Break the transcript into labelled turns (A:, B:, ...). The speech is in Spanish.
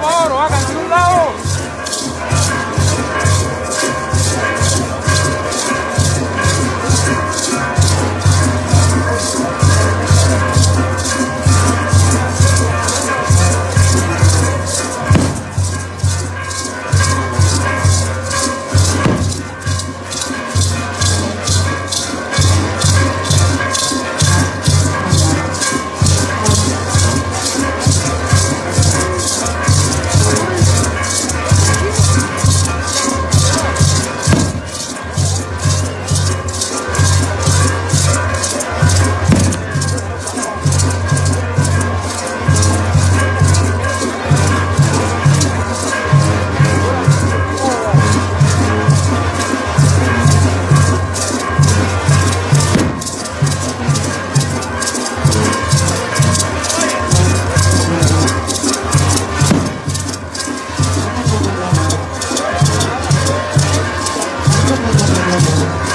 A: favor, o háganse un lado.
B: Thank you.